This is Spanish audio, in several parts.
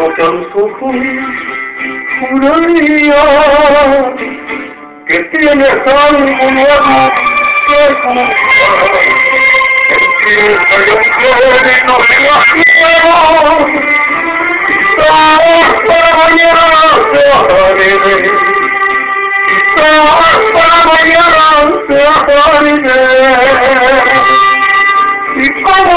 a los ojos, juraría que tienes algo nuevo que contar. Empieza un flor y no me imagino, quizás para mañana se aparece, quizás para mañana se aparece, y como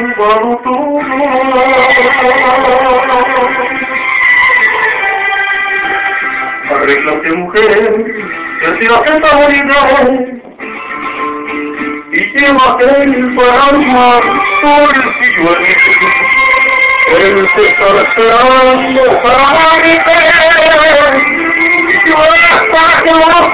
un todo. Arréglate mujer, retírate esta bonita y llévate el paraguas por el pilluelo. Él te está esperando para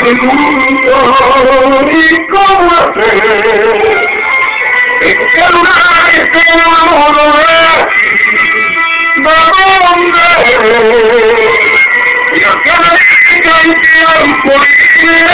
pregunto, ¿y cómo hacer? ¿En qué lugar enamoró de dónde? Y acá el tiempo libre,